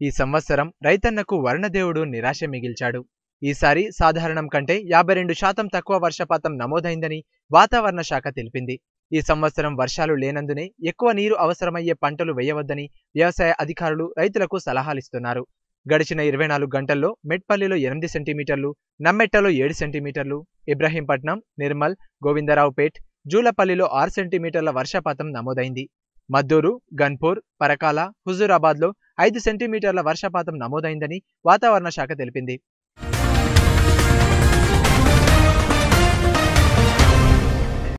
ఈ సంవత్సరం రైతన్నకు వరుణదేవుడు నిరాశ మిగిల్చాడు. ఈసారి సాధారణం కంటే యాభై రెండు శాతం తక్కువ వర్షపాతం నమోదైందని వాతావరణ శాఖ తెలిపింది. ఈ సంవత్సరం వర్షాలు లేనందునే ఎక్కువ నీరు అవసరమయ్యే పంటలు వేయవద్దని వ్యవసాయ అధికారులు రైతులకు సలహాలిస్తున్నారు. గడిచిన ఇరవై నాలుగు గంటల్లో మెట్పల్లిలో ఎనిమిది సెంటీమీటర్లు నమ్మెట్టలో ఏడు సెంటీమీటర్లు ఇబ్రహీంపట్నం నిర్మల్ గోవిందరావుపేట్ జూలపల్లిలో ఆరు సెంటీమీటర్ల వర్షపాతం నమోదైంది. మద్దూరు గన్పూర్ పరకాల హుజూరాబాద్లో ఐదు సెంటీమీటర్ల వర్షపాతం నమోదైందని వాతావరణ శాఖ తెలిపింది.